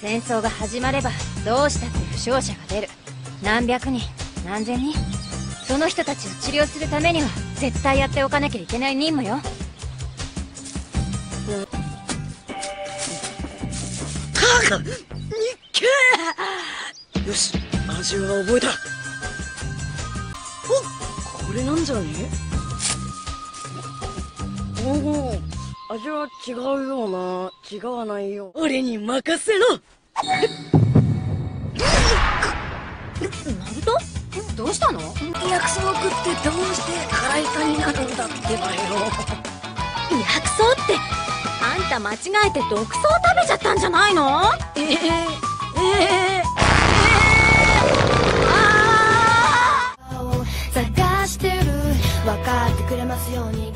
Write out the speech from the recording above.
戦争が始まればどうしたって負傷者が出る。何百人何千人。その人たちを治療するためには絶対やっておかなきゃいけない任務よ。か日経。よし味は覚えた。おこれなんじゃね？おお味は違うような違わないよ。俺に任せろ。ナルト？どうしたの？薬草を食ってどうして腹痛になるんだってばよ。薬草ってあんた間違えて毒草食べちゃったんじゃないの？ええええ探してる。分かってくれますように